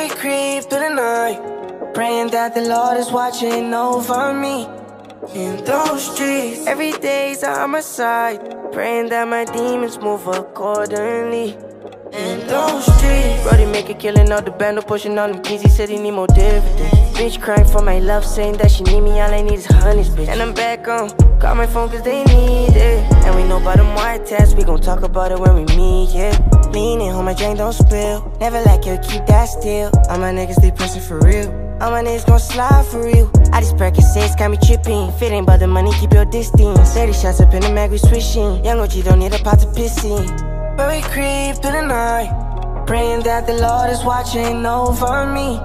we creep through the night, praying that the Lord is watching over me. In those streets, every day's on my side, praying that my demons move accordingly. In those streets, Brody make a killing out the bando, pushing on them keys. He said he need more dividends. Bitch crying for my love, saying that she need me. All I need is honey, bitch. And I'm back on. Call my phone cause they need it. We know about them we gon' talk about it when we meet, yeah. Leaning, hold my drink, don't spill. Never like you, keep that still. All my niggas, they pressing for real. All my niggas gon' slide for real. I just Percocets got me tripping. Fit ain't about the money, keep your distance. 30 shots up in the mag, we switching. Young OG don't need a pot to piss in. But we creep in the night, praying that the Lord is watching over me.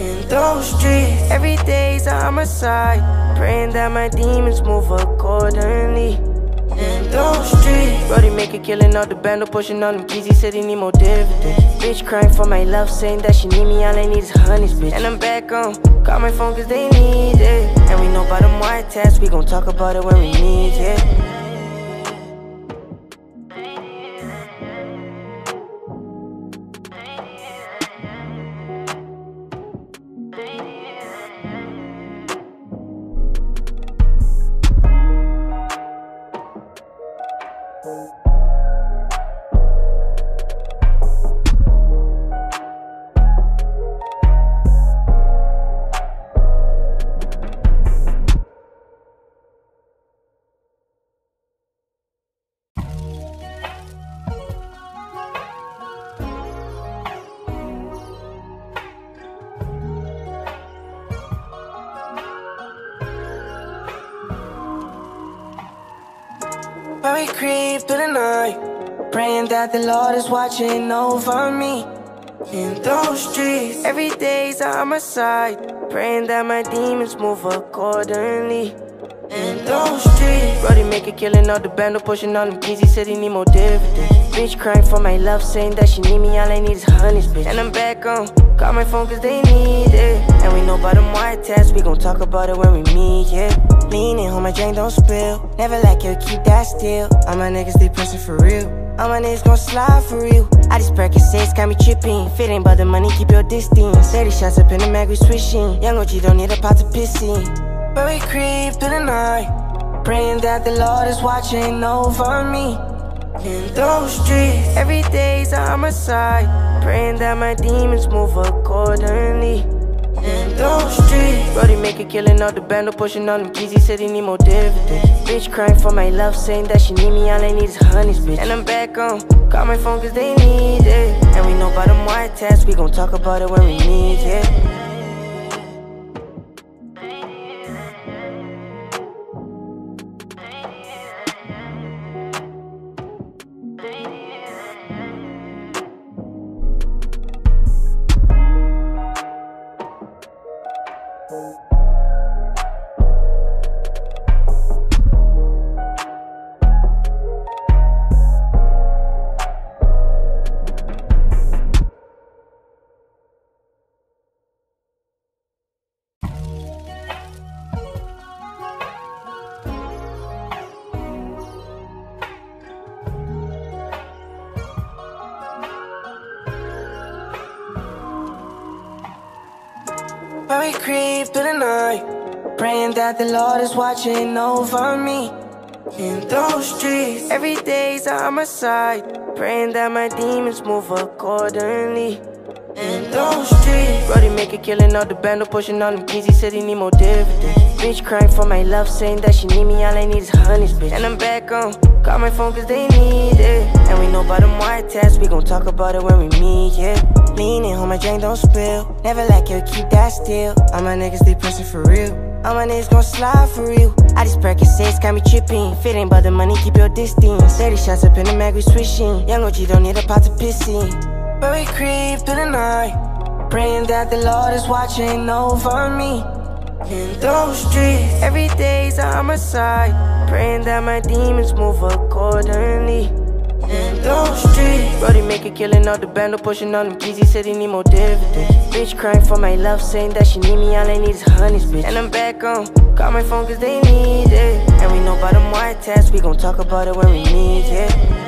In those streets, every day's on my side, praying that my demons move accordingly. In streets, Brody make a killing out the bando, pushing on them keys. He said he need more dividends. Bitch crying for my love, saying that she need me. All I need is honey, bitch. And I'm back on. Call my phone cause they need it. And we know about them white tests, we gon' talk about it when we need yeah. But we creep through the night, praying that the Lord is watching over me. In those streets, every day's on my side, praying that my demons move accordingly. In those streets, Brody make a killing out the bando, pushing on them keys. He said he need more dividends. Bitch crying for my love, saying that she need me. All I need is honey, bitch. And I'm back on. Call my phone cause they need it. And we know about them white tests, we gon' talk about it when we meet, yeah. Leaning, hold my drink, don't spill. Never like you, keep that still. All my niggas, they pressing for real. All my niggas gon' slide for real. I just Percocets got me tripping. Ain't about the money, keep your distance. 30 shots up in the mag, we switching. Young OG don't need a pot to piss in. But we creep through the night, praying that the Lord is watching over me. In those streets, every day's my side, praying that my demons move accordingly. In those streets, Brody make a killing out the bando, pushing on them keys. He said he need more dividends. Bitch crying for my love, saying that she need me. All I need is honey, bitch. And I'm back on. Call my phone cause they need it. And we know about them white tests, we gon' talk about it when we need yeah. We creep through the night, praying that the Lord is watching over me. In those streets, every day's on my side, praying that my demons move accordingly. In those streets, Brody make a killing out the bando, pushing on them keys. He said he need more dividends. Bitch crying for my love, saying that she need me. All I need is honey, bitch. And I'm back on. Call my phone cause they need it. And we know about them white tests, we gon' talk about it when we meet, yeah. Leaning, hold my drink, don't spill. Never like you, keep that still. All my niggas, they pressing for real. All my niggas gon' slide for real. I just Percocets got me tripping. Fit ain't about the money, keep your distance. 30 shots up in the mag, we switching. Young OG don't need a pot to piss in. But we creep through the night, praying that the Lord is watching over me. In those streets, every day's on my side, praying that my demons move accordingly. Those streets, Brody make a killing out the bando, pushing on them keys. He said he need more dividends. Bitch crying for my love, saying that she need me. All I need is honey, bitch. And I'm back on. Call my phone cause they need it. And we know about them white tests, we gon' talk about it when we need yeah.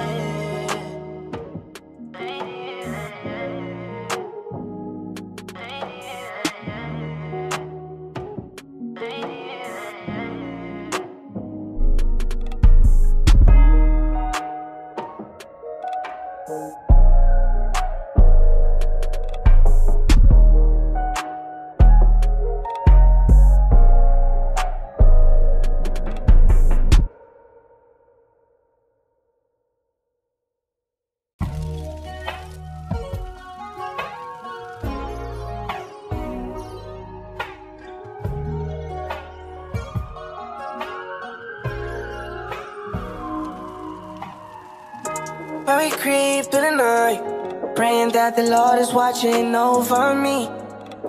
We creep through the night, praying that the Lord is watching over me.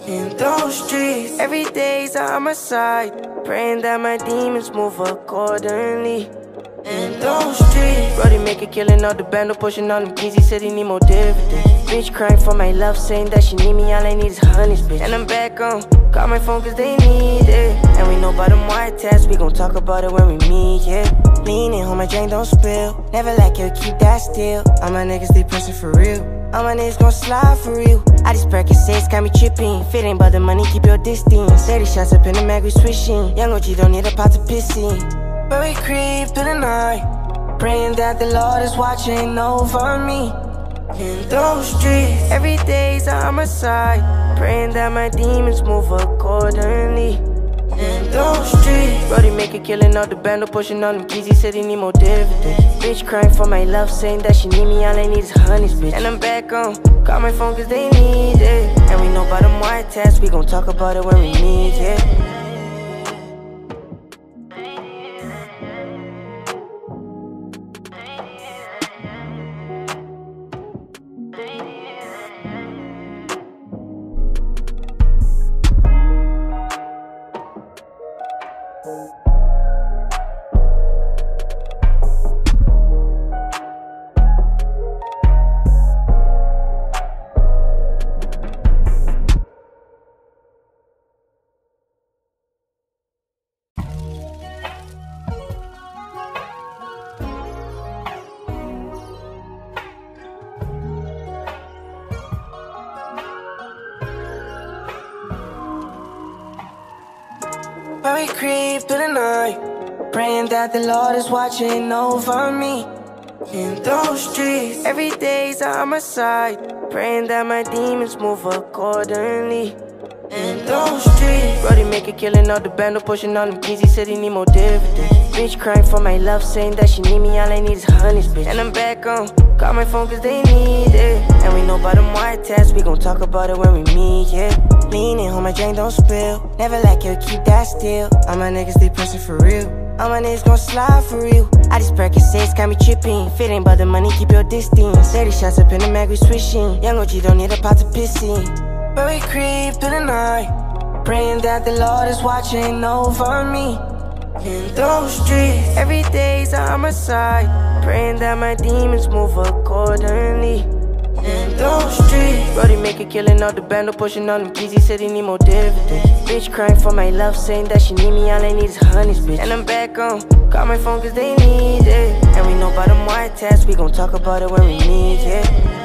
In those streets, every day's on my side, praying that my demons move accordingly. In those streets, Brody make a killing all the bando pushing all them keys. He said he need more dividends. Bitch crying for my love, saying that she need me. All I need is honey, bitch. And I'm back on. Call my phone cause they need it. And we know about them white tats. We gon' talk about it when we meet, yeah. Leaning, home my drink don't spill. Never like you, keep that still. All my niggas, they pushing for real. All my niggas gon' slide for real. I just Percocets got me tripping. Fit ain't but the money, keep your distance. 30 shots up in the mag, we switching. Young OG don't need a pot to piss in. But we creep through the night, praying that the Lord is watching over me. In those streets, every day's on my side, praying that my demons move accordingly. In those streets, Brody make a killing all the bando pushing on them keys. He said he need more dividends. Bitch crying for my love, saying that she need me. All I need is honey, bitch. And I'm back on. Call my phone cause they need it. And we know about them white tats. We gon' talk about it when we need yeah. Creep through the night, praying that the Lord is watching over me. In those streets, every day's on my side, praying that my demons move accordingly. In those streets, Brody make a killing all the bando pushing on them keys. Said he need more dividends. Bitch crying for my love, saying that she need me. All I need is honey, bitch. And I'm back on. Call my phone cause they need it. And we know about them white tats. We gon' talk about it when we meet, yeah. Leaning, home my drink don't spill. Never like you, keep that still. All my niggas, pushing for real. All my niggas gon' slide for real. I just Percocets got me tripping. Fit ain't but the money, keep your distance. 30 shots up in the mag, we switching. Young OG don't need a pot to piss in. But we creep through the night, praying that the Lord is watching over me. In those streets, every day's on my side, praying that my demons move accordingly. In those streets, Brody make a killing all the bando pushing on them keys. He said he need more dividends. Bitch crying for my love, saying that she need me. All I need is honey, bitch. And I'm back on. Call my phone cause they need it. And we know about them white tats. We gon' talk about it when we need yeah.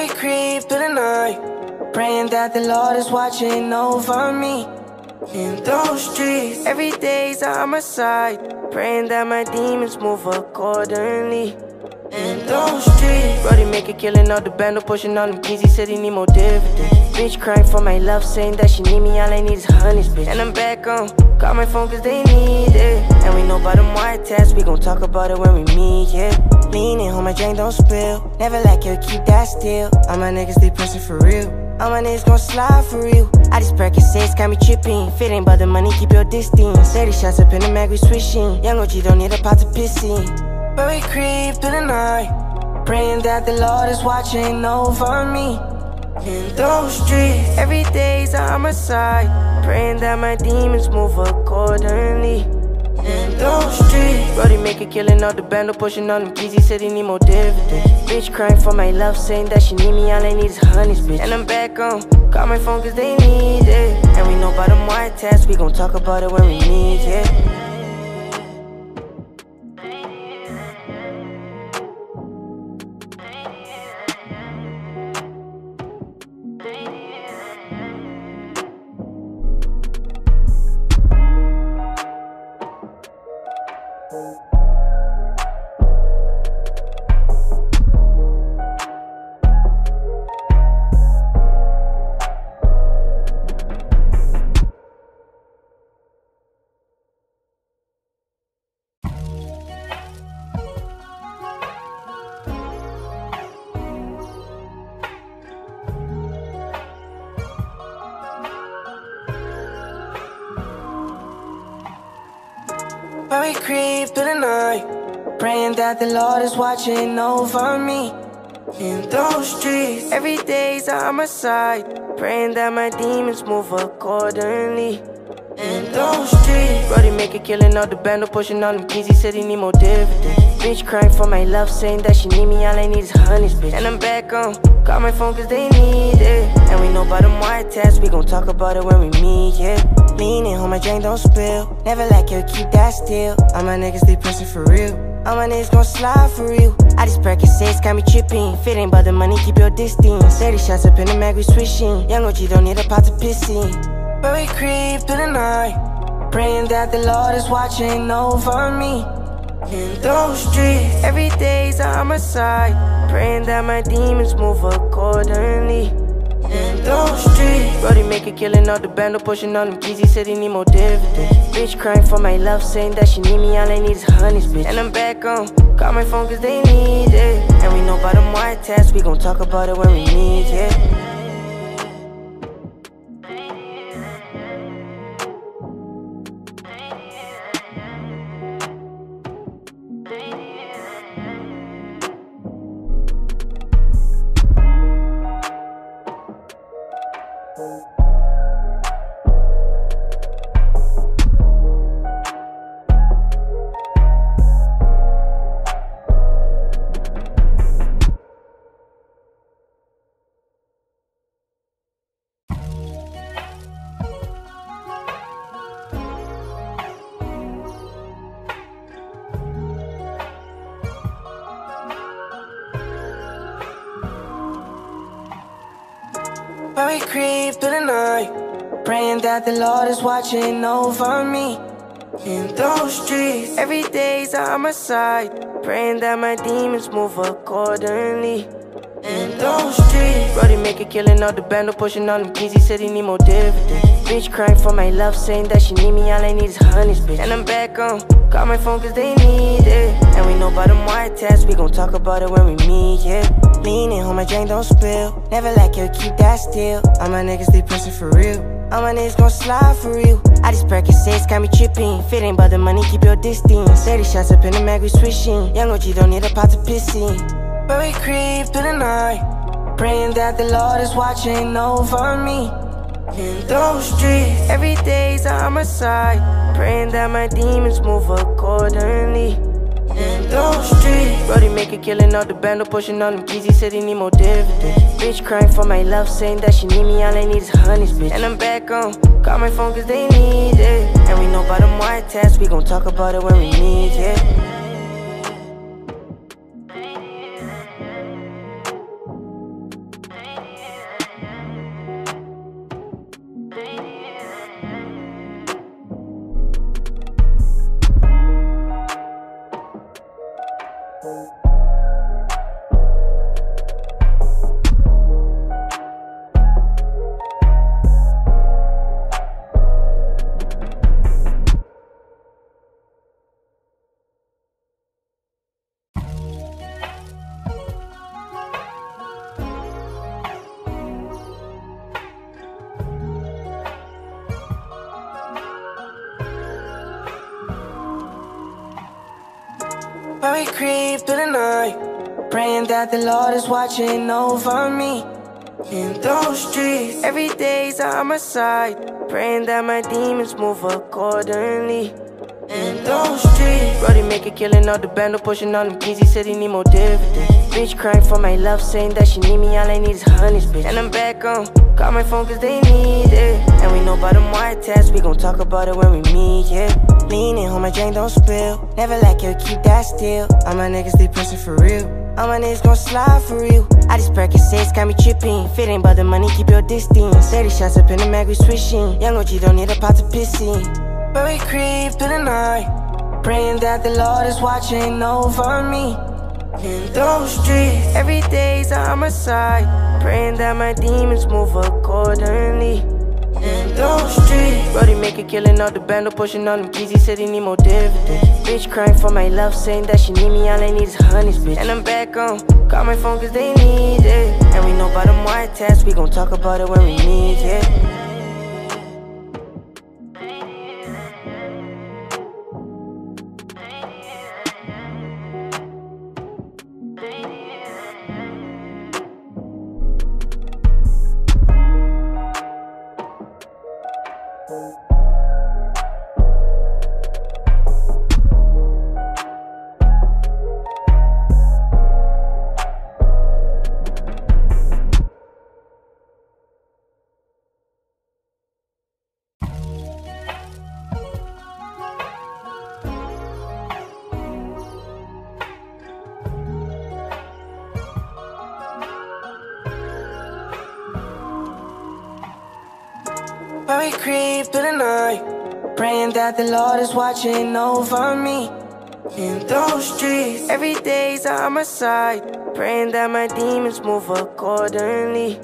We creep through the night, praying that the Lord is watching over me. In those streets, every day's on my side, praying that my demons move accordingly. In those streets, Brody make a killing all the bando pushing on them keys. He said he need more dividends. Bitch crying for my love, saying that she need me. All I need is honey, bitch. And I'm back on. Call my phone cause they need it. And we know about them white tats. We gon' talk about it when we meet, yeah. Leaning, home my drink don't spill. Never like you, keep that still. All my niggas, they pushing for real. All my niggas gon' slide for real. I just Percocets got me tripping. Fit ain't but the money, keep your distance. 30 shots up in the mag, we switching. Young OG don't need a pot to piss in. But we creep through the night, praying that the Lord is watching over me. In those streets, every day's on my side, praying that my demons move accordingly. In those streets, Brody make a killing all the bando pushing on them keys. He said he need more dividends. Bitch crying for my love, saying that she need me. All I need is honey, bitch. And I'm back on. Call my phone cause they need it. And we know about them white tats. We gon' talk about it when we meet, yeah. Creep through the night, praying that the Lord is watching over me. In those streets, every day's on my side, praying that my demons move accordingly. In those streets, Brody make a killing out the bando, pushing on them keys. He said he need more dividends. Bitch crying for my love, saying that she need me. All I need is honey's bitch. And I'm back on. Call my phone cause they need it. And we know about them white tats, we gon' talk about it when we meet, yeah. Leaning, home my drink don't spill. Never like you, keep that still. All my niggas, they pressing for real. All my niggas gon' slide for real. I just Percocets got me tripping. Fit ain't about the money, keep your distance. 30 shots up in the mag, we switching. Young OG don't need a pot to piss in. But we creep through the night, praying that the Lord is watching over me. In those streets, every day's on my side, praying that my demons move accordingly. In those streets, Brody make a killing out the bando, pushing on them keys. He said he need more dividends. Bitch crying for my love, saying that she need me. All I need is honey's bitch. And I'm back on. Call my phone cause they need it. And we know about them white tats, we gon' talk about it when we meet, yeah. We creep through the night, praying that the Lord is watching over me. In those streets, every day's on my side, praying that my demons move accordingly. In those streets, Brody make a killing out the bando, pushing on them keys. He said he need more dividends. Bitch crying for my love, saying that she need me. All I need is honey, bitch. And I'm back on. Call my phone cause they need it. About them white tats, we gon' talk about it when we meet, yeah. Leaning, home my drink don't spill. Never like you, keep that still. All my niggas, they pressing for real. All my niggas gon' slide for real. I just Percocets got me tripping. Fit ain't about the money, keep your distance. 30 shots up in the mag, we switching. Young OG don't need a pot to piss in. But we creep through the night, praying that the Lord is watching over me. In those streets, every day's on my side, praying that my demons move accordingly. In streets, Brody make a killing out the bando, pushing on them keys. He said he need more dividends. Bitch crying for my love, saying that she need me. All I need is honey's bitch. And I'm back on. Call my phone cause they need it. And we know about them white tats, we gon' talk about it when we meet, yeah. We creep through the night, praying that the Lord is watching over me. In those streets, every day's on my side, praying that my demons move accordingly. In those streets, Brody make a killing out the bando, pushing on them keys. He said he need more dividends. Bitch crying for my love, saying that she need me. All I need is honey's bitch. And I'm back on. Call my phone cause they need it. And we know about them white tats, we gon' talk about it when we meet, yeah. Leaning, home my drink don't spill. Never like you, keep that still. All my niggas, they pressing for real. All my niggas gon' slide for real. I just Percocets got me tripping. Fit ain't about the money, keep your distance. 30 shots up in the mag, we switching. Young OG don't need a pot to piss in. But we creep through the night, praying that the Lord is watching over me. In those streets, every day's on my side, praying that my demons move accordingly. In those streets, Brody make a killing out the bando, pushing on them keys. He said he need more dividends. Bitch crying for my love, saying that she need me. All I need is honey's bitch. And I'm back on. Call my phone cause they need it. And we know about them white tats, we gon' talk about it when we meet, yeah. Creep through the night, praying that the Lord is watching over me. In those streets, every day's on my side, praying that my demons move accordingly.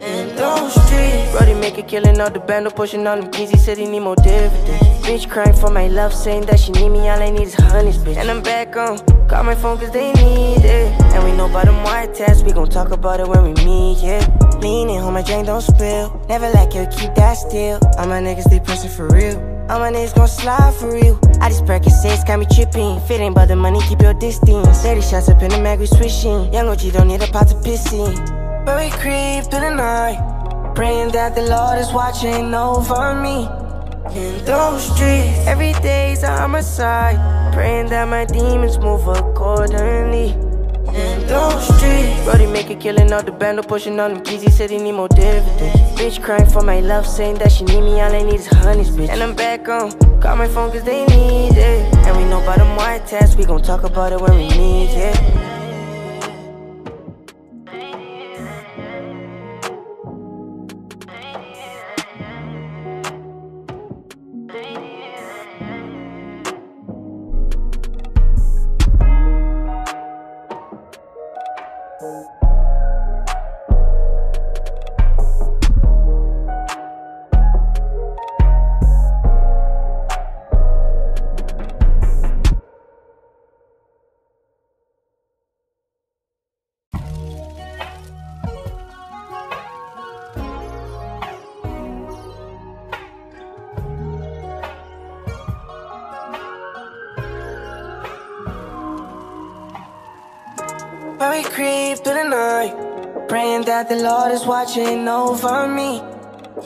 In those streets, Brody make a killing out the bando, pushing on them keys. He said he need more dividends. Bitch crying for my love, saying that she need me. All I need is honey's bitch. And I'm back on. Call my phone cause they need it. And we know about them white tests, we gon' talk about it when we meet, yeah. Leaning, hold my drink, don't spill. Never like you, keep that still. All my niggas, they for real. All my niggas gon' slide for real. I just Percocets got me tripping. Fit ain't but the money, keep your distance. 30 shots up in the mag, we switching. Young OG don't need a pot to piss in. But we creep through the night, praying that the Lord is watching over me. In those streets, every day's on my side, praying that my demons move accordingly. Those streets, Brody make a killing out the bando, pushing on them keys. He said he need more dividends. Bitch crying for my love, saying that she need me. All I need is honey's bitch. And I'm back on. Call my phone cause they need it. And we know about them white tests, we gon' talk about it when we need yeah. Where we creep through the night, praying that the Lord is watching over me.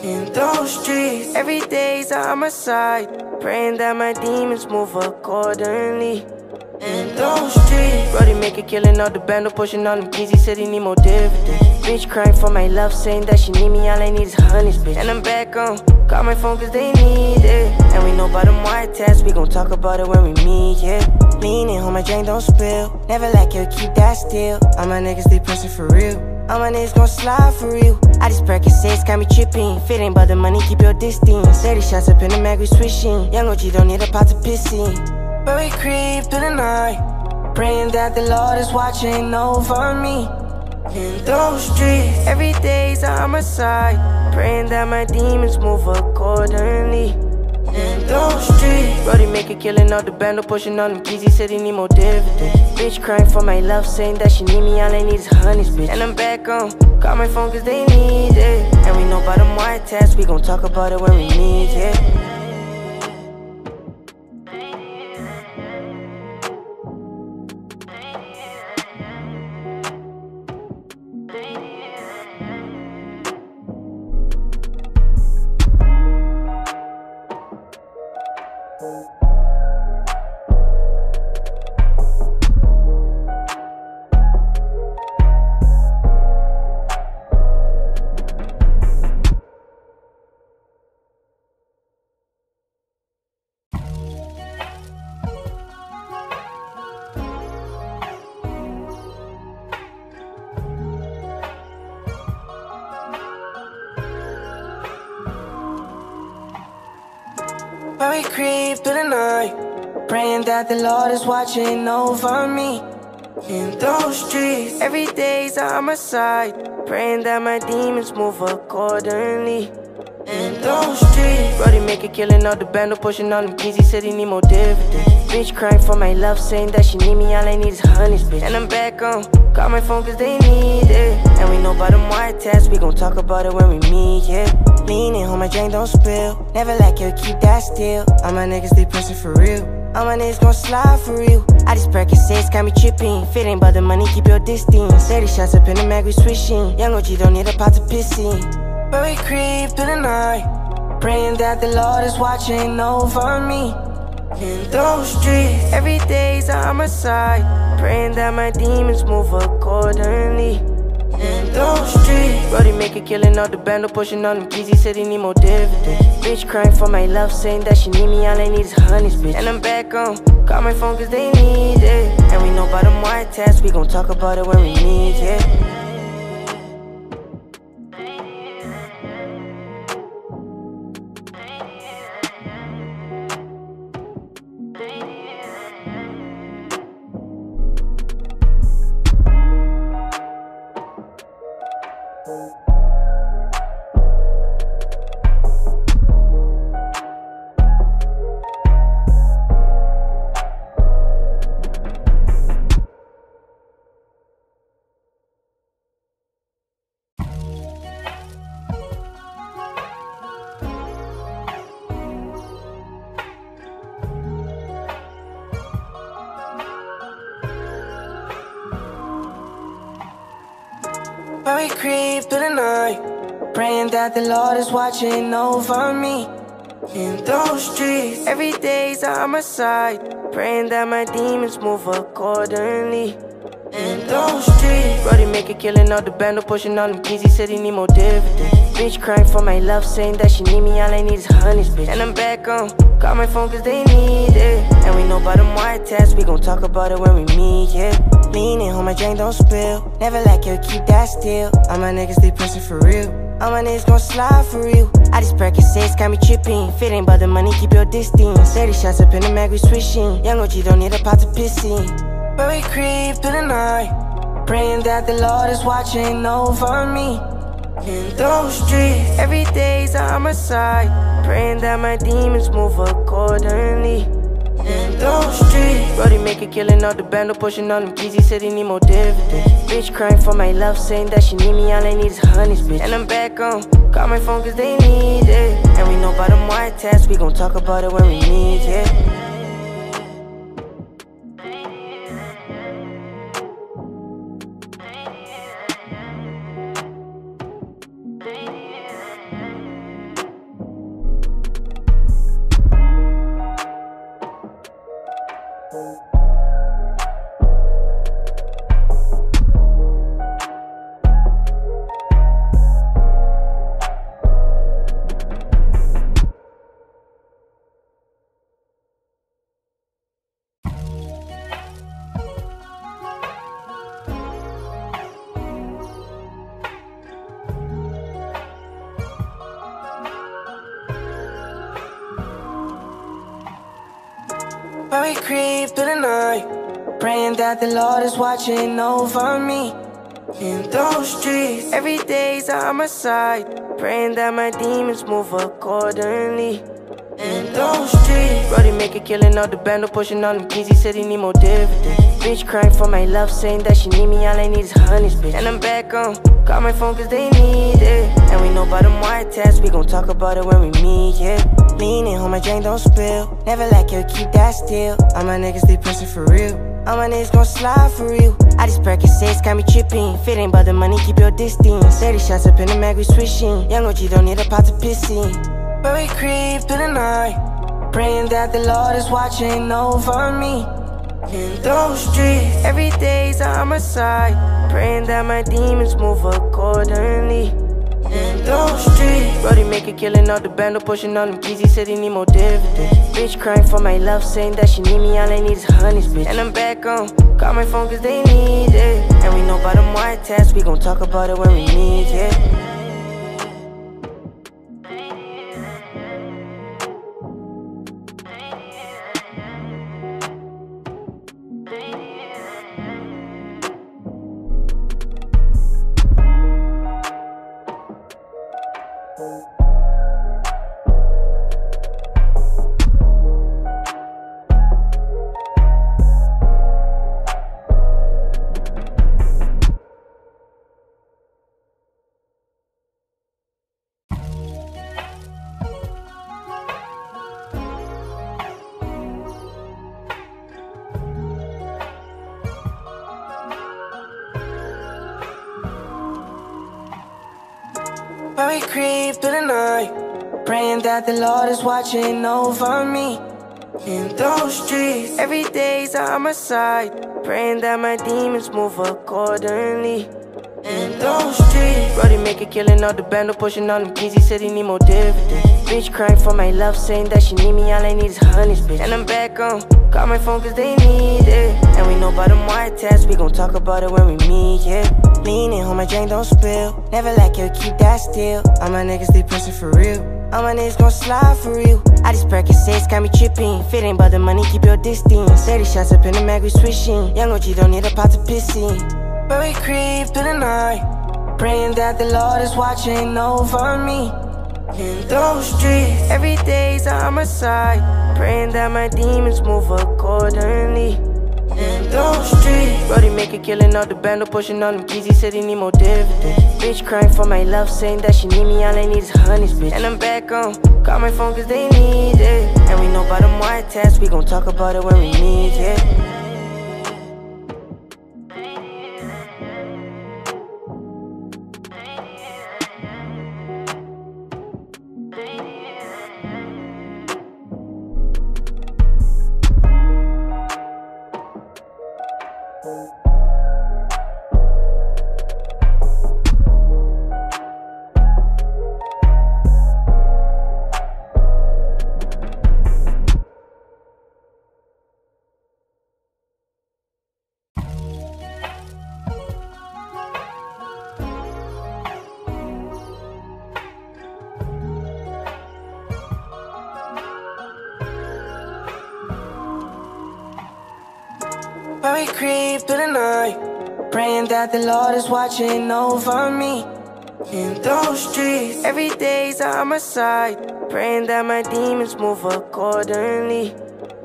In those streets, every day's on my side, praying that my demons move accordingly. In those streets, Brody make a killing out the bando, pushing on them keys. He said he need more dividends. Bitch crying for my love, saying that she need me. All I need is honey's bitch. And I'm back on. Call my phone cause they need it. And we know about them white tests, we gon' talk about it when we meet, yeah. Leaning, hold my drink, don't spill. Never like you, keep that still. All my niggas, they pressing for real. All my niggas gon' slide for real. I just Percocets got me tripping. Ain't but the money, keep your distance. 30 shots up in the mag, we switching. Young OG don't need a pot to piss in. But we creep through the night, praying that the Lord is watching over me. In those streets, every day's on my side, praying that my demons move accordingly. In those streets, Brody make a killing out the bando, pushing on them keys. He said he need more dividends. Bitch crying for my love, saying that she need me. All I need is honey's bitch. And I'm back on. Call my phone cause they need it. And we know about them white tests, we gon' talk about it when we need yeah. Creep through the night, praying that the Lord is watching over me. In those streets, every day's on my side, praying that my demons move accordingly. In those streets, Brody make a killing out the bando, pushing on them keys. He said he need more dividends. Bitch crying for my love, saying that she need me. All I need is honey's bitch. And I'm back on. Call my phone cause they need it. And we know about them white tests, we gon' talk about it when we meet, yeah. Leaning, hold my drink, don't spill. Never like you, keep that still. All my niggas, they pressing for real. All my niggas gon' slide for real. I just Percocets got me tripping. Ain't but the money, keep your distance. 30 shots up in the mag, we switching. Young OG don't need a pot to piss in. But we creep through the night, Praying that the Lord is watching over me. In those streets, every day's a homicide. Praying that my demons move accordingly. In those streets, Brody make a killing out the bando, pushing on them keys. He said he need more dividends. Bitch crying for my love, saying that she need me. All I need is honey's bitch. And I'm back on. Call my phone cause they need it. And we know about them white tats. We gon' talk about it when we need it. We creep through the night, praying that the Lord is watching over me. In those streets, every day's a homicide, praying that my demons move accordingly. In those streets, Brody make a killing out the bando, pushing on them keys. He said he need more dividends. Bitch crying for my love, saying that she need me. All I need is honey's bitch. And I'm back on. Call my phone cause they need it. And we know about them tats. We gon' talk about it when we meet, yeah. Leaning, hold my drink, don't spill. Never like you, keep that still. All my niggas, they pressing for real. All my niggas gon' slide for real. I just Percocets got me tripping. Fit ain't but the money, keep your distance. 30 shots up in the mag, we switching. Young OG don't need a pot to piss in. But we creep through the night, praying that the Lord is watching over me. In those streets, every day's a homicide, praying that my demons move accordingly. In those streets, Brody make a killing out the bando, pushing on them keys. He said he need more dividends. Bitch crying for my love, saying that she need me. All I need is honey's bitch. And I'm back on. Call my phone cause they need it. And we know about them white tats. We gon' talk about it when we need it. We creep through the night, praying that the Lord is watching over me. In those streets, every day's a homicide, praying that my demons move accordingly. In those streets, Brody make a killing out the bando, pushing on them keys. He said he need more dividends. Bitch crying for my love, saying that she need me. All I need is honey's bitch. And I'm back on. Call my phone cause they need it. And we know about them white tats. We gon' talk about it when we meet, yeah. Leaning, hold my drink, don't spill. Never like you, keep that still. All my niggas, they pressing for real. All my niggas gon' slide for real. I just Percocets got me tripping. Ain't but the money, keep your distance. 30 shots up in the mag, we switching. Young OG don't need a pot to piss in. But we creep through the night, praying that the Lord is watching over me. In those streets, every day's a homicide, praying that my demons move accordingly. In those streets, Brody make a killing out the bando, pushing on them keys. He said he need more dividends. Bitch crying for my love, saying that she need me. All I need is honey's bitch. And I'm back on. Call my phone cause they need it. And we know about them white tats. We gon' talk about it when we need it. We creep through the night, Praying that the Lord is watching over me. In those streets, every day's on my side. Praying that my demons move accordingly. In those streets, Brody make a killing out the bando, pushing on them keys. He said he need more dividends. Bitch crying for my love, saying that she need me. All I need is honey's bitch. And I'm back on. Call my phone cause they need it. We know about them white tests, we gon' talk about it when we meet, yeah. Leaning, hold my drink, don't spill. Never like you, keep that still. All my niggas, they pressing for real. All my niggas gon' slide for real. I just Percocets got me tripping. Ain't but the money, keep your distance. 30 shots up in the mag, we switching. Young OG don't need a pot to piss in. But we creep through the night. Praying that the Lord is watching over me. In those streets, every day's on my side. Praying that my demons move accordingly. In those streets, Brody make a killing out the bando, pushing on them keys. He said he need more dividends. Bitch crying for my love, saying that she need me. All I need is honey's bitch. And I'm back on. Call my phone cause they need it. And we know about them white tests, we gon' talk about it when we meet, yeah. We creep through the night, praying that the Lord is watching over me. In those streets, every day's on my side, praying that my demons move accordingly.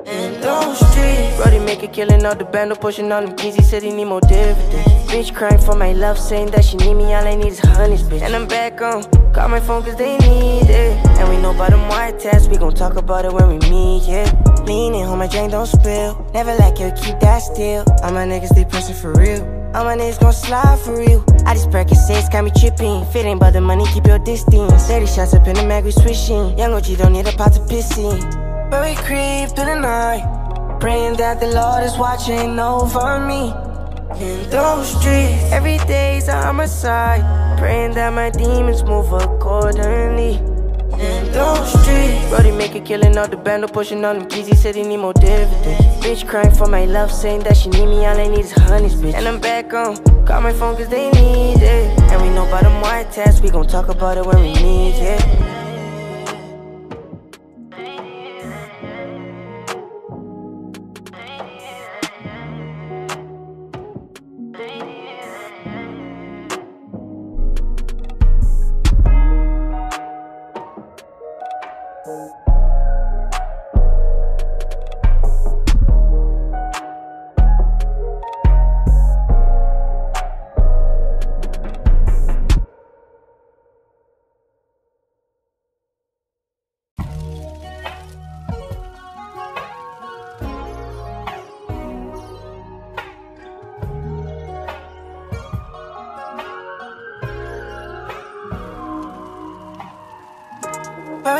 In those streets, Brody make a killing out the bando, pushing on them keys. He said he need more dividends. Bitch crying for my love, saying that she need me. All I need is honey's bitch. And I'm back on. Call my phone cause they need it. And we know about them white tests, we gon' talk about it when we meet, yeah. Leaning, hold my drink, don't spill. Never like you, keep that still. All my niggas, they for real. All my niggas gon' slide for real. I just Percocets got me tripping. Ain't but the money, keep your distance. 30 shots up in the mag, we switching. Young OG don't need a pot to piss in. But we creep through the night. Praying that the Lord is watching over me. In those streets, every day's on my side. Praying that my demons move accordingly. In those streets, Brody make a killing out the bando, pushing on them keys. He said he need more dividends. Bitch crying for my love, saying that she need me. All I need is honey's bitch. And I'm back on. Call my phone cause they need it. And we know about them white tests, we gon' talk about it when we need yeah.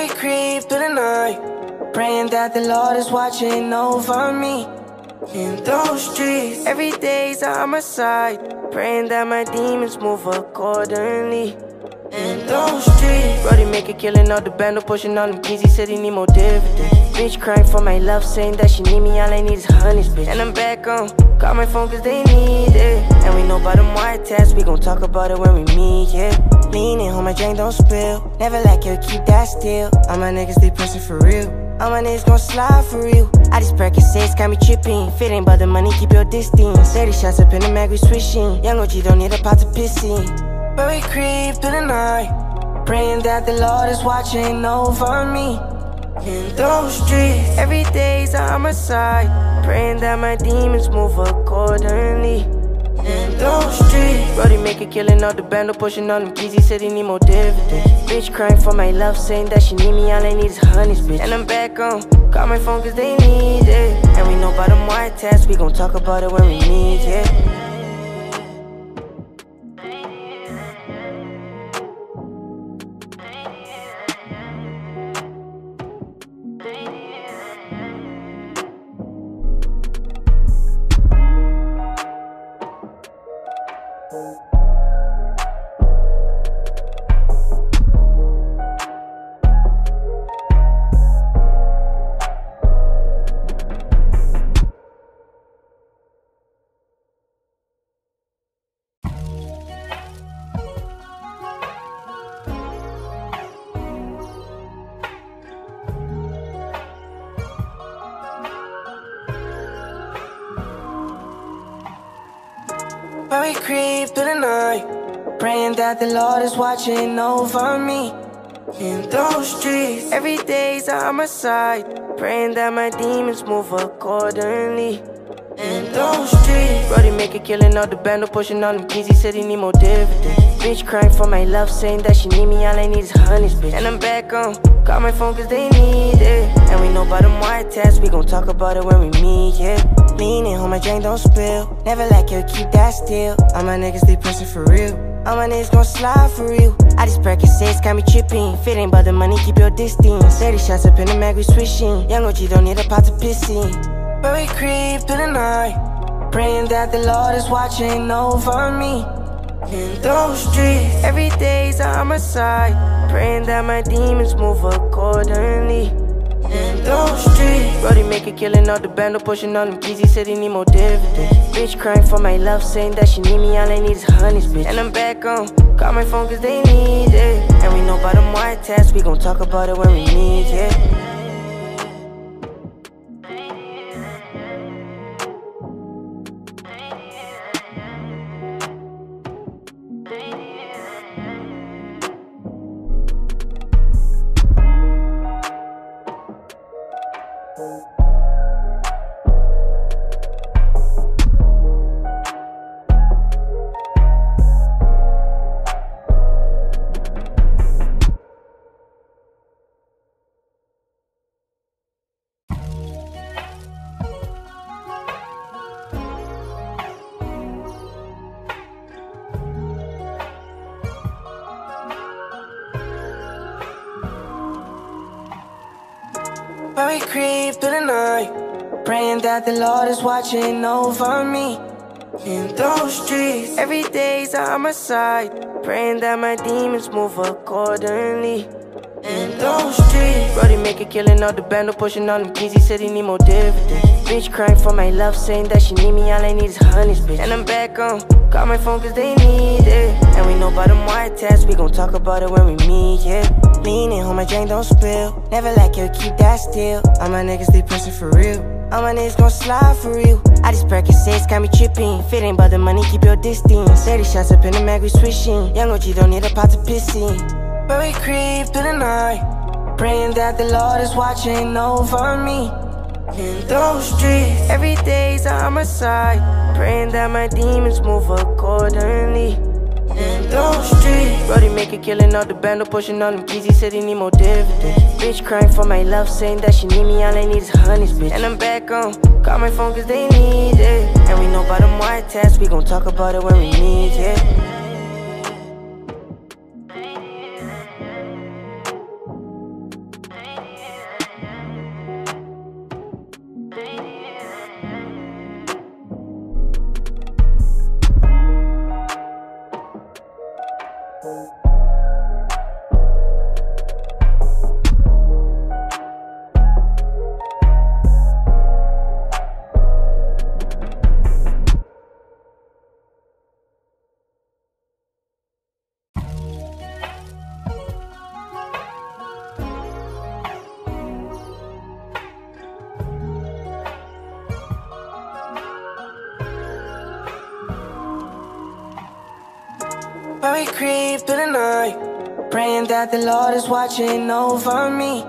Creep through the night, praying that the Lord is watching over me. In those streets, every day's on my side, praying that my demons move accordingly. In those streets, Brody make a killing out the bando, pushing on them keys. He said he need more dividends. Bitch crying for my love, saying that she need me. All I need is honey's bitch. And I'm back on. Call my phone cause they need it. And we know about them white tests, we gon' talk about it when we meet, yeah. Leaning, hold my drink, don't spill. Never like you, keep that still. All my niggas, they pressing for real. All my niggas gon' slide for real. I just Percocets got me tripping. Fit but the money, keep your distance. 30 shots up in the mag, we switching. Young OG don't need a pot to piss in. But we creep through the night. Praying that the Lord is watching over me. In those streets, every day's on my side. Praying that my demons move accordingly. In those streets, Brody make a killing out the bando, pushing on them keys. He said he need more dividends. Bitch crying for my love, saying that she need me. All I need is honey's bitch. And I'm back on. Call my phone cause they need it. And we know about them white tests, we gon' talk about it when we need yeah. But we creep through the night, praying that the Lord is watching over me. In those streets, every day's on my side, praying that my demons move accordingly. In those streets, Brody make a killing out the bando, pushing on them keys. He said he need more dividends. Bitch crying for my love, saying that she need me. All I need is honey, bitch. And I'm back on. Call my phone cause they need it. And we know about them white tests, we gon' talk about it when we meet, yeah. Leaning, home my drink don't spill. Never like you, keep that still. All my niggas, they pressing for real. All my niggas gon' slide for real. I just Percocets got me tripping. Ain't about the money, keep your distance. 30 shots up in the mag, we switching. Young OG don't need a pot to piss in. But we creep through the night, praying that the Lord is watching over me. In those streets, every day's on my side, praying that my demons move accordingly. In those streets, Brody make a killing out the bando, pushing on them keys. He said he need more dividends. Bitch crying for my love, saying that she need me. All I need is honeys, bitch. And I'm back on. Call my phone cause they need it. And we know about them white tests, we gon' talk about it when we need yeah. Creep through the night, praying that the Lord is watching over me. In those streets, every day's on my side, praying that my demons move accordingly. In those streets, Brody make a killing out the bando, pushing on them keys. He said he need more dividends. Bitch crying for my love, saying that she need me. All I need is honey, bitch. And I'm back on. Call my phone cause they need it. And we know about them white tests, we gon' talk about it when we meet, yeah. Leaning, home my drink don't spill. Never like you, keep that still. All my niggas, they pressing for real. All my niggas gon' slide for real. I just Percocets got me tripping. Fit ain't about the money, keep your distance. 30 shots up in the mag, we switching. Young OG don't need a pot to piss in. But we creep through the night, praying that the Lord is watching over me. In those streets, every day's on my side, praying that my demons move accordingly. In those streets, Brody make a killing out the bando, pushing on them keys. He said he need more dividends. Bitch crying for my love, saying that she need me. All I need is honey, bitch. And I'm back on. Call my phone cause they need it. And we know about them white tests, we gon' talk about it when we meet, yeah. We creep through the night, praying that the Lord is watching over me.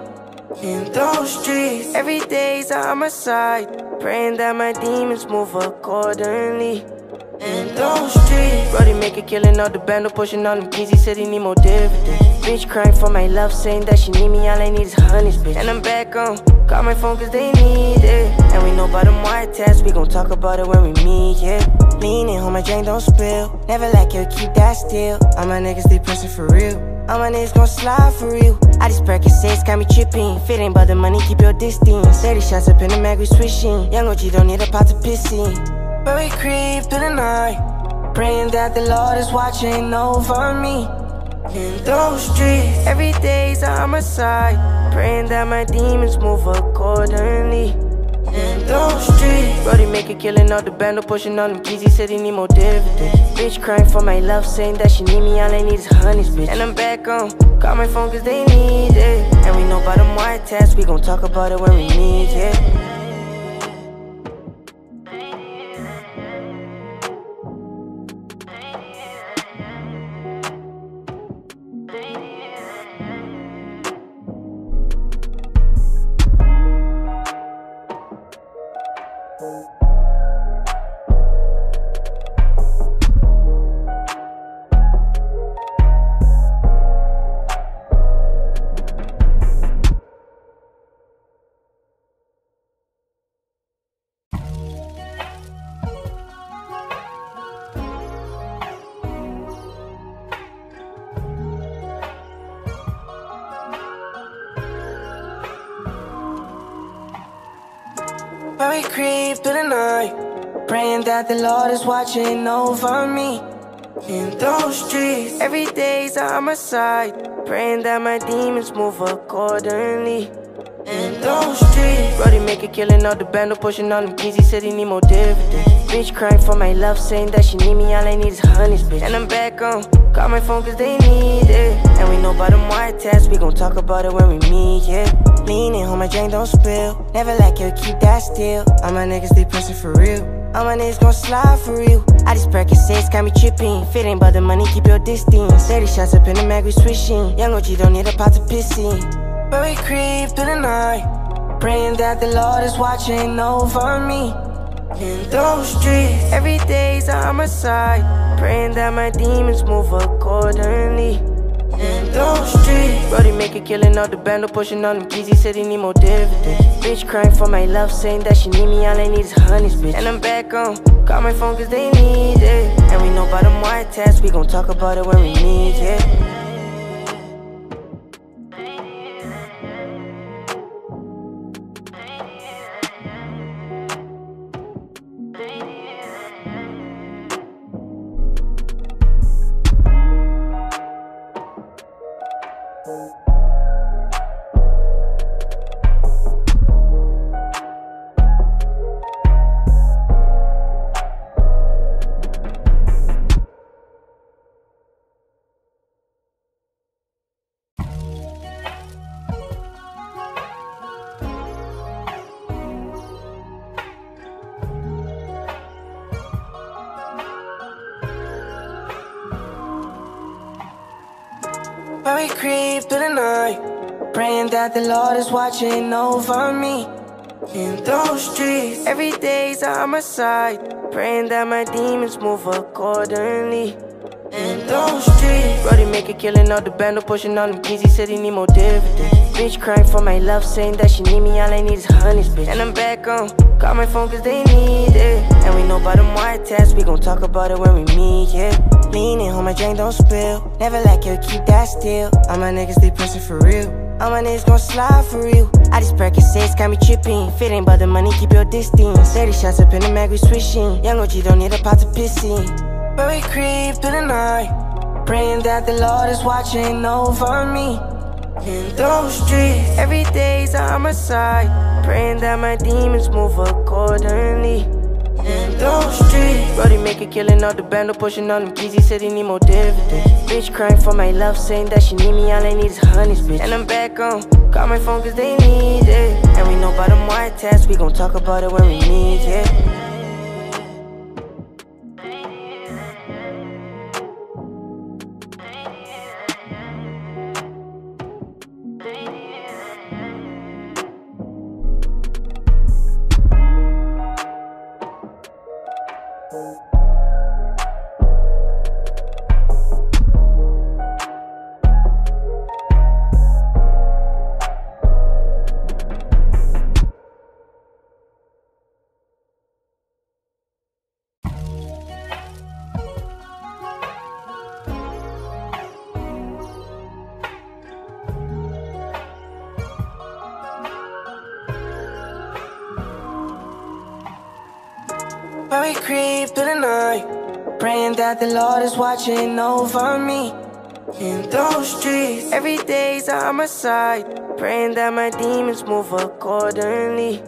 In those streets, every day's on my side, praying that my demons move accordingly. In those streets, Brody make a killing out the bando, pushing on them keys. He said he need more dividends. Bitch crying for my love, saying that she need me. All I need is honey, bitch. And I'm back on. Call my phone cause they need it. And we know about them white tests, we gon' talk about it when we meet, yeah. Leaning, home my drink don't spill. Never like you, keep that still. All my niggas, they pressing for real. All my niggas gon' slide for real. I just Percocets got me tripping. Fit ain't about the money, keep your distance. 30 shots up in the mag, we switching. Young OG don't need a pot to piss in. But we creep through the night, praying that the Lord is watching over me. In those streets, every day's on my side, praying that my demons move accordingly. In those streets, Brody make a killing out the bando, pushing on them keys. He said he need more dividends. Bitch crying for my love, saying that she need me. All I need is honey, bitch. And I'm back on. Call my phone cause they need it. And we know about them white tests, we gon' talk about it when we need yeah. We creep through the night, praying that the Lord is watching over me. In those streets, every day's on my side, praying that my demons move accordingly. In those streets, Brody make a killing all the bando pushing on them keys. He said he need more dividends. Bitch crying for my love, saying that she need me. All I need is honey's bitch. And I'm back on. Call my phone cause they need it. And we know about them white tats. We gon' talk about it when we meet, yeah. Leaning, home my drink don't spill. Never like you, keep that still. All my niggas, they pressing for real. All my niggas gon' slide for real. I just Percocets got me tripping. Fit ain't about the money, keep your distance. 30 shots up in the mag, we switching. Young OG don't need a pot to piss in. But we creep through the night, praying that the Lord is watching over me. In those streets, every day's on my side, praying that my demons move accordingly. In those streets, Brody make a killing all the bando pushing on them keys. He said he need more dividends. Bitch crying for my love, saying that she need me. All I need is honey's bitch. And I'm back on. Call my phone cause they need it. And we know about them white tats. We gon' talk about it when we need yeah. Creep through the night, praying that the Lord is watching over me. In those streets, every day's on my side, praying that my demons move accordingly. In those streets, Brody make a killing all the bando pushing on them keys. He said he need more dividends. Bitch crying for my love, saying that she need me. All I need is honey's bitch. And I'm back on. Call my phone cause they need it. We know about them white tats. We gon' talk about it when we meet, yeah. Leaning, home my drink don't spill. Never like you, keep that still. All my niggas, they pressing for real. All my niggas gon' slide for real. I just Percocets got me tripping. Ain't about the money, keep your distance. 30 shots up in the mag, we switching. Young OG don't need a pot to piss in. But we creep through the night, praying that the Lord is watching over me. In those streets, every day's on my side, praying that my demons move accordingly. In those streets, Brody make a killing all the bando pushing on them keys. He said he need more dividends. Bitch crying for my love, saying that she need me. All I need is honey's bitch. And I'm back on. Call my phone cause they need it. And we know about them white tats. We gon' talk about it when we need yeah. But we creep through the night, praying that the Lord is watching over me. In those streets, every day's on my side, praying that my demons move accordingly.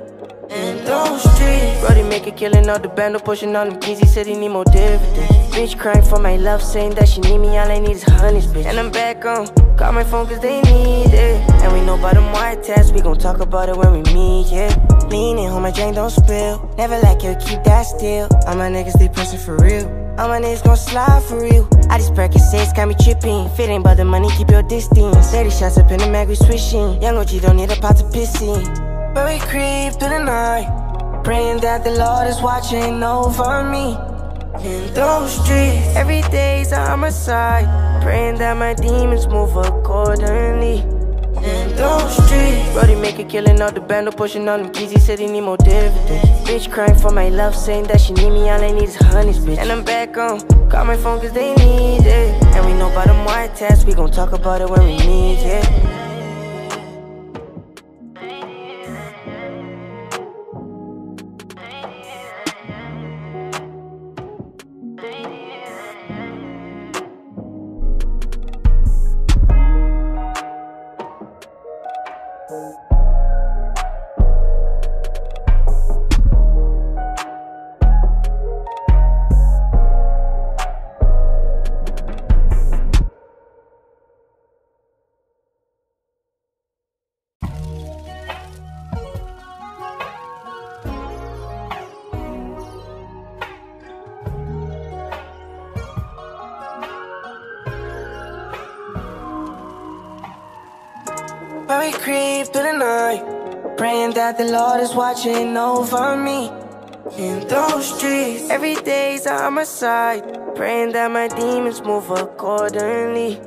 In those streets, Brody make a killing all the bando pushing on them keys. He said he need more dividends. Bitch crying for my love, saying that she need me. All I need is honey's bitch. And I'm back on. Call my phone cause they need it. And we know about them white tats. We gon' talk about it when we meet, yeah. Leaning, home my drink don't spill. Never like you, keep that still. All my niggas, they pressing for real. All my niggas gon' slide for real. I just Percocets got me tripping. Ain't about the money, keep your distance. 30 shots up in the mag, we switching. Young OG don't need a pot to piss in. But we creep through the night, praying that the Lord is watching over me. In those streets, every day's on my side, praying that my demons move accordingly. In those streets, Brody make a killing all the bando pushing on them keys. He said he need more dividends. Bitch crying for my love, saying that she need me. All I need is honey's bitch. And I'm back on. Call my phone cause they need it. And we know about them white tats. We gon' talk about it when we need yeah. Creep through the night, praying that the Lord is watching over me. In those streets, every day's on my side, praying that my demons move accordingly.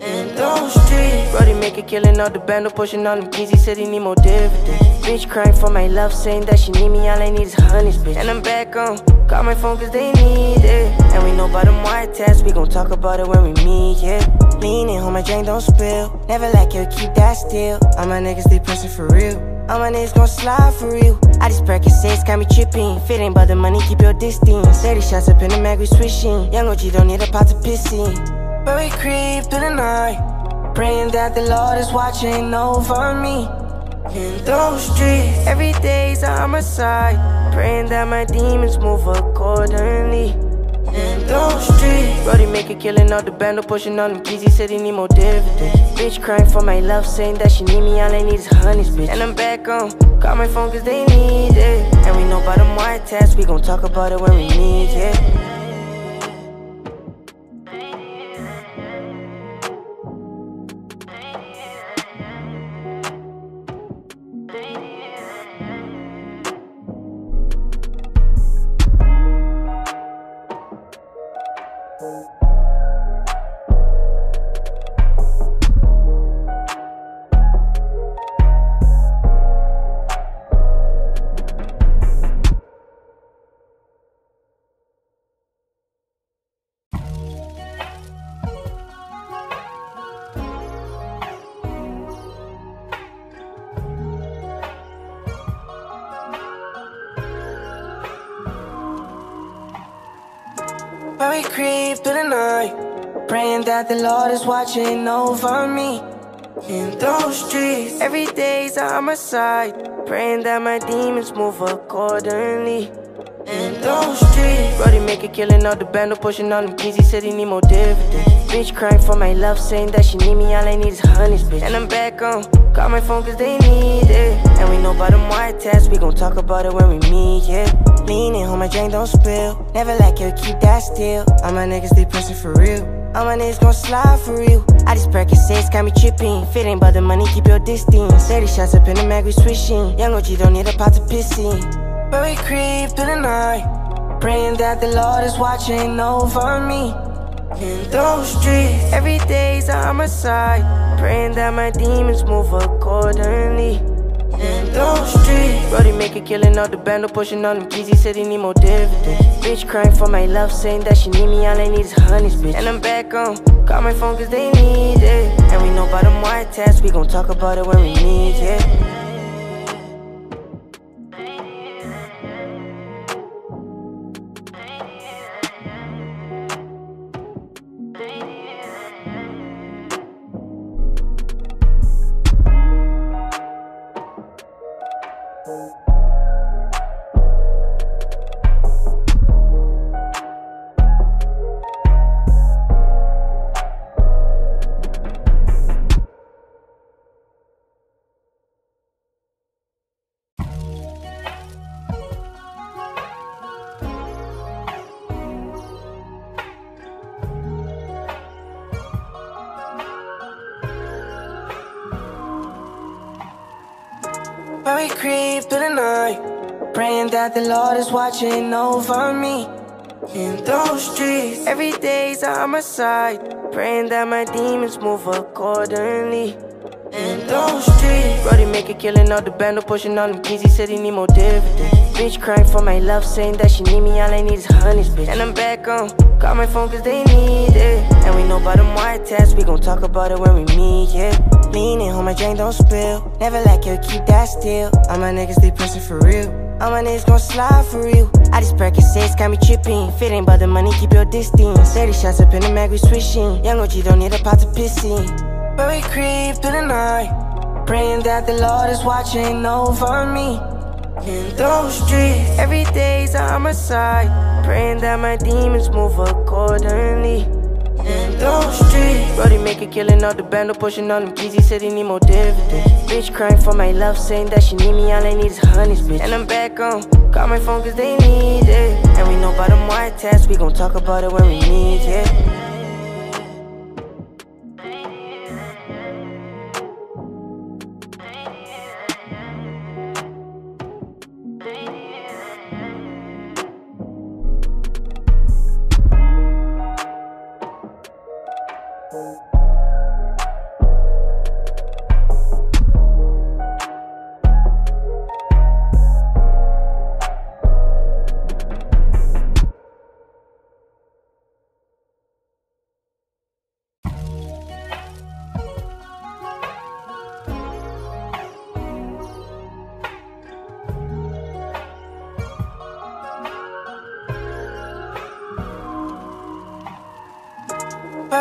In those streets, Brody make a killing out the bando, pushing on them keys. He said he need more dividends. Bitch crying for my love, saying that she need me. All I need is honey's bitch. And I'm back on. Call my phone cause they need it. And we know about them white tests, we gon' talk about it when we meet, yeah. Leaning, hold my drink, don't spill. Never like you, keep that still. All my niggas, they pressing for real. All my niggas gon' slide for real. I just Percocets got me tripping. Ain't about the money, keep your distance. 30 shots up in the mag, we switching. Young OG don't need a pot to piss in. But we creep through the night, praying that the Lord is watching over me. In those streets, every day's on my side, praying that my demons move accordingly. In those streets, Brody make a killing out the bando, pushing on them keys. He said he need more dividends. Bitch crying for my love, saying that she need me. All I need is honey's bitch. And I'm back on. Call my phone cause they need it. And we know about them white tests, we gon' talk about it when we need yeah. But we creep through the night, praying that the Lord is watching over me. In those streets, every day's on my side, praying that my demons move accordingly. In those streets, Brody make a killing out the bando, pushing on them keys. He said he need more dividends. Bitch crying for my love, saying that she need me. All I need is honey's bitch. And I'm back on. Call my phone cause they need it. And we know about them white tests, we gon' talk about it when we meet, yeah. Leaning, hold my drink, don't spill. Never like you, keep that still. All my niggas, they pressing for real. All my niggas gon' slide for real. I just Percocets got me tripping. Ain't about the money, keep your distance. 30 shots up in the mag, we switching. Young OG don't need a pot to piss in. But we creep through the night, praying that the Lord is watching over me. In those streets, every day's on my side, praying that my demons move accordingly. In those streets, Brody make a killing out the bando, pushing on them keys. He said he need more dividends. Bitch crying for my love, saying that she need me. All I need is honey's bitch. And I'm back on. Call my phone cause they need it. And we know about them white tests, we gon' talk about it when we need yeah. Creep through the night, praying that the Lord is watching over me. In those streets, every day's on my side, praying that my demons move accordingly. In those streets, Brody make a killing out the bando, pushing on them keys. He said he need more dividends. Bitch crying for my love, saying that she need me. All I need is honey's bitch. And I'm back on. Call my phone cause they need it. And we know about them white tests, we gon' talk about it when we meet, yeah. Leaning, hold my drink, don't spill. Never like you, keep that still. All my niggas, they pressing for real. All my niggas gon' slide for real. I just Percocets got me tripping. Ain't about the money, keep your distance. 30 shots up in the mag, we switching. Young OG don't need a pot to piss in. But we creep through the night, Praying that the Lord is watching over me. In those streets, every day's a homicide. Praying that my demons move accordingly. In those streets, Brody make a killing out the bando, pushing on them keys. He said he need more dividends. Bitch crying for my love, saying that she need me. All I need is honey's bitch. And I'm back on. Call my phone cause they need it. And we know about them white tats, we gon' talk about it when we need it.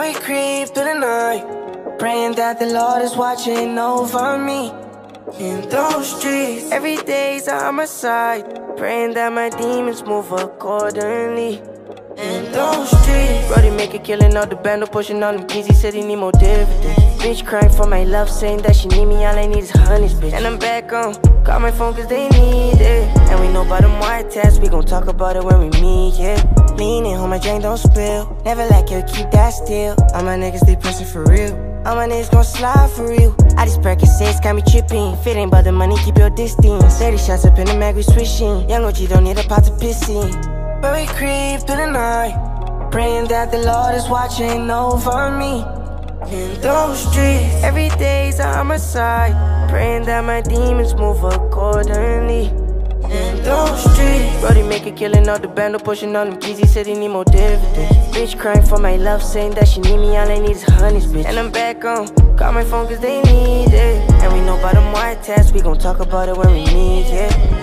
We creep through the night, praying that the Lord is watching over me. In those streets, every day's a homicide, praying that my demons move accordingly. In those streets, Brody make a killing out the bando, pushing on them keys. He said he need more dividends. Bitch crying for my love, saying that she need me. All I need is honey's bitch. And I'm back on. Call my phone cause they need it. And we know about them white tats, we gon' talk about it when we meet, yeah. Leaning, hold my drink, don't spill. Never like you, keep that still. All my niggas, they pressing for real. All my niggas gon' slide for real. I just Percocets got me tripping. Fit ain't but the money, keep your distance. 30 shots up in the mag, we switching. Young OG don't need a pot to piss in. But we creep through the night. Praying that the Lord is watching over me. In those streets, every day's a homicide. Praying that my demons move accordingly. In those streets, Brody make a killing out the bando, pushing on them keys. Said he need more dividends. Bitch crying for my love, saying that she need me. All I need is honey's bitch. And I'm back on. Call my phone cause they need it. And we know about them white tats, we gon' talk about it when we need it.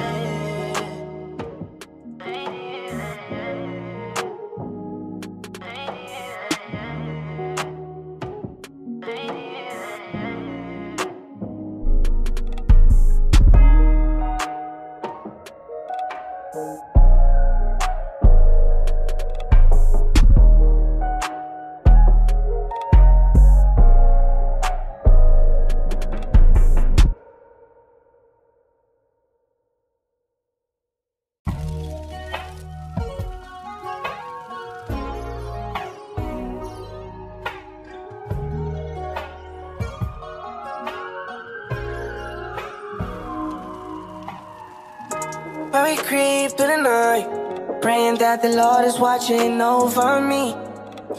We creep through the night, praying that the Lord is watching over me.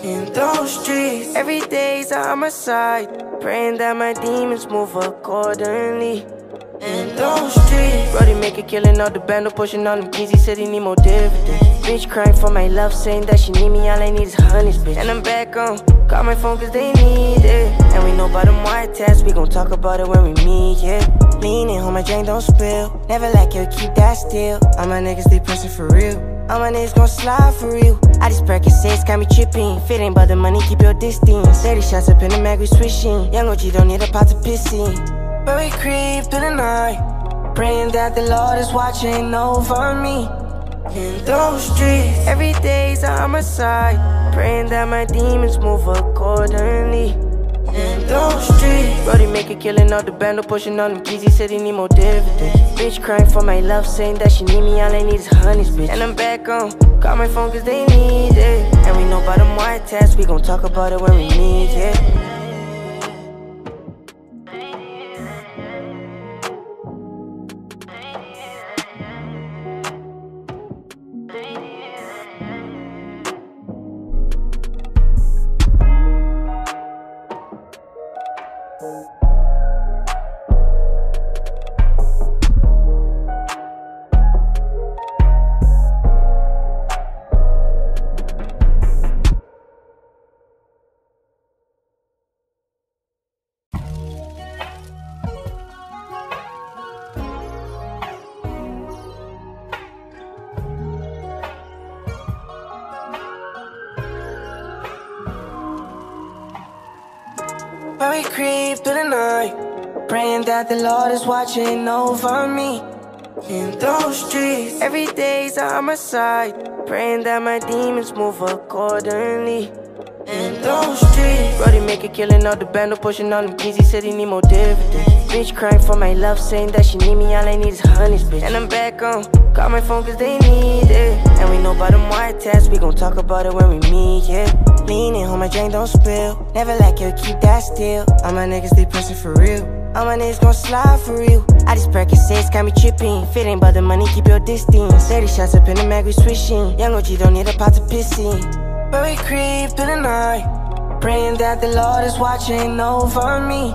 In those streets, every day's a homicide, praying that my demons move accordingly. In those streets, Brody make a killing out the bando, pushing on them keys. He said he need more dividends. Bitch crying for my love, saying that she need me. All I need is honey's bitch. And I'm back on. Call my phone cause they need it. And we know about them white tats, we gon' talk about it when we meet, yeah. Leaning, hold my drink, don't spill. Never like you, keep that still. All my niggas, they pressing for real. All my niggas gon' slide for real. I just Percocets got me tripping. Ain't but the money, keep your distance. 30 shots up in the mag, we switching. Young OG don't need a pot to piss in. But we creep through the night. Praying that the Lord is watching over me. In those streets, every day's a homicide. Praying that my demons move accordingly. In those streets, Brody make a killing out the bando, pushing on them keys. He said he need more dividends. Bitch crying for my love, saying that she need me. All I need is honey's bitch. And I'm back on. Call my phone cause they need it. And we know about them white tats, we gon' talk about it when we need it. Creep through the night, Praying that the Lord is watching over me. In those streets, every day's on my side. Praying that my demons move accordingly. In those streets, Brody make a killing out the band, pushing on them keys. He said he need more dividends. Bitch crying for my love, saying that she need me. All I need is honey's bitch. And I'm back on. Call my phone cause they need it. We know about them we gon' talk about it when we meet, yeah. Leaning, home my drink don't spill. Never like you, keep that still. All my niggas, they pressing for real. All my niggas gon' slide for real. I just Percocets got me tripping. Ain't about the money, keep your distance. 30 shots up in the mag, we swishing. Young OG don't need a pot to piss in. But we creep through the night. Praying that the Lord is watching over me.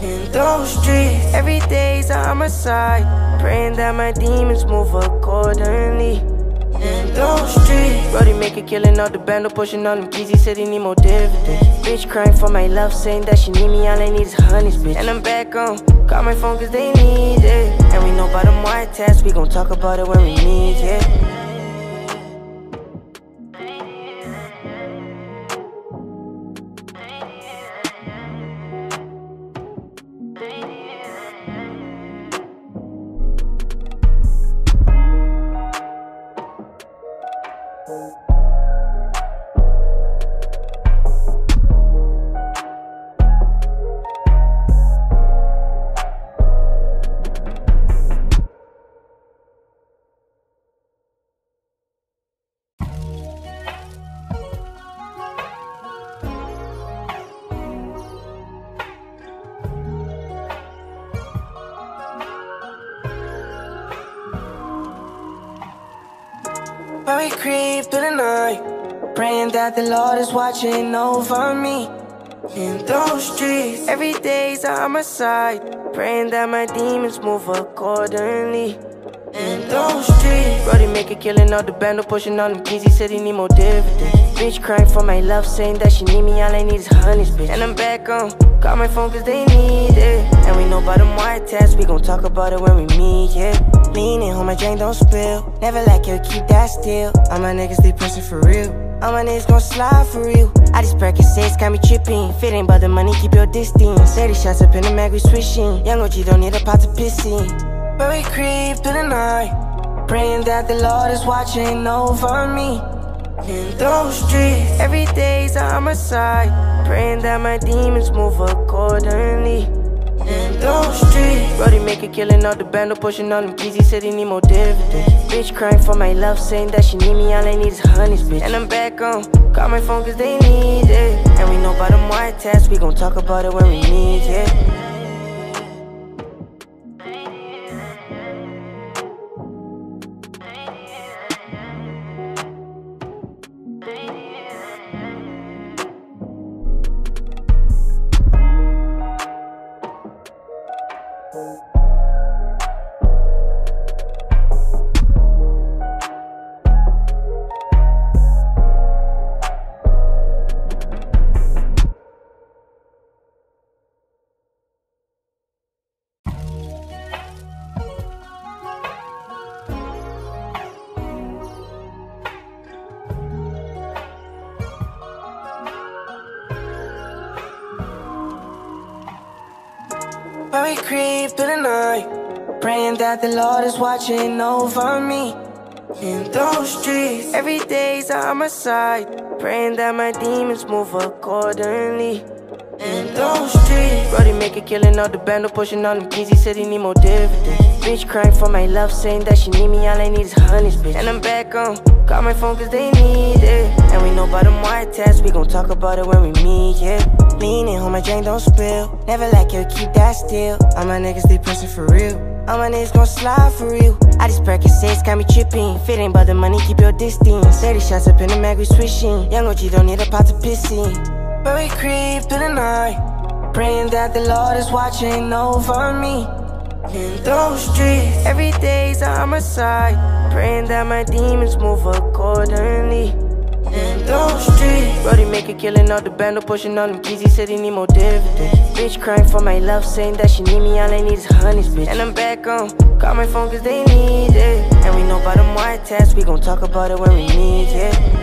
In those streets, every day's on my side. Praying that my demons move accordingly. Those streets, Brody make a killing out the band, pushing on them. He said he need more dividends. Bitch crying for my love, saying that she need me. All I need is honey's bitch. And I'm back on. Call my phone cause they need it. And we know about them white tests, we gon' talk about it when we need yeah. We creep through the night, praying that the Lord is watching over me. In those streets, every day's on my side, praying that my demons move accordingly. In those streets, Brody make a killing out the band, pushing on them keys. He said he need more dividends. Bitch crying for my love, saying that she need me. All I need is honey's bitch. And I'm back on. Call my phone cause they need it. And we know about them white tests, we gon' talk about it when we meet, yeah. Leaning, home my drink don't spill. Never like you, keep that still. All my niggas, they pressing for real. All my niggas gon' slide for real. I just Percocets got me tripping. Fit ain't the money, keep your distance. 30 shots up in the mag, we swishing. Young OG don't need a pot to piss in. But we creep through the night. Praying that the Lord is watching over me. In those streets, every day's on my side. Praying that my demons move accordingly in those streets. Brody make a killing out the band, pushing on them keys. He said he need more dividends. Bitch crying for my love, saying that she need me. All I need is honey's bitch. And I'm back on. Call my phone cause they need it. And we know about them white tests, we gon' talk about it when we need yeah. Creep through the night, praying that the Lord is watching over me. In those streets, every day's on my side, praying that my demons move accordingly. In those streets, Brody make a killing out the band, pushing on them keys. He said he need more dividends. Bitch crying for my love, saying that she need me. All I need is honey's bitch. And I'm back on. Call my phone cause they need it. And we know about them white tests, we gon' talk about it when we meet, yeah. Leaning, home my drink don't spill. Never like you, keep that still. All my niggas, they pressing for real. All my niggas gon' slide for real. I just Percocets got me tripping. Ain't about the money, keep your distance. 30 shots up in the mag, we swishing. Young OG don't need a pot to piss in. But we creep through the night. Praying that the Lord is watching over me. In those streets, every day's on my side. Praying that my demons move accordingly. In those streets, Brody make a killing out the band, pushing on them keys. He said he need more dividends. Bitch crying for my love, saying that she need me. All I need is honey's bitch. And I'm back on. Call my phone cause they need it. And we know about them white tests, we gon' talk about it when we need yeah.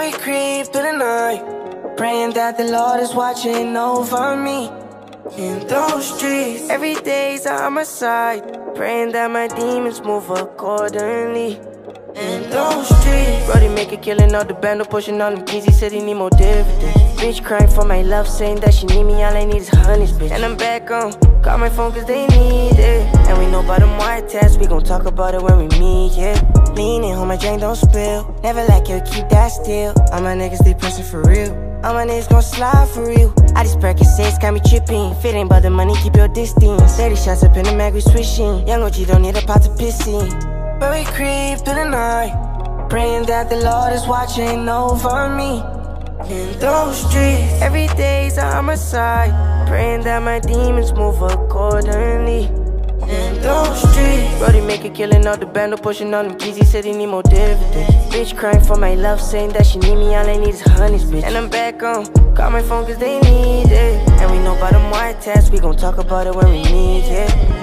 We creep through the night, praying that the Lord is watching over me. In those streets, every day's on my side, praying that my demons move accordingly. In those streets, Brody make a killing out the bando, pushing on them keys. He said he need more dividends. Bitch crying for my love, saying that she need me. All I need is honey, bitch. And I'm back on. Call my phone cause they need it. And we know about them white tests, we gon' talk about it when we meet, yeah. Leaning, home my drink don't spill. Never like you, keep that still. All my niggas, they pressing for real. All my niggas gon' slide for real. I just Percocets got me tripping. If it ain't about the money, keep your distance. 30 shots up in the mag, we switching. Young OG don't need a pot to piss in. But we creep through the night, praying that the Lord is watching over me. In those streets, every day's on my side, praying that my demons move accordingly. In those streets, Brody make a killing out the bando, pushing on them keys. He said he need more dividends. Bitch crying for my love, saying that she need me. All I need is honeys, bitch. And I'm back on. Call my phone cause they need it. And we know about them white tests, we gon' talk about it when we need yeah.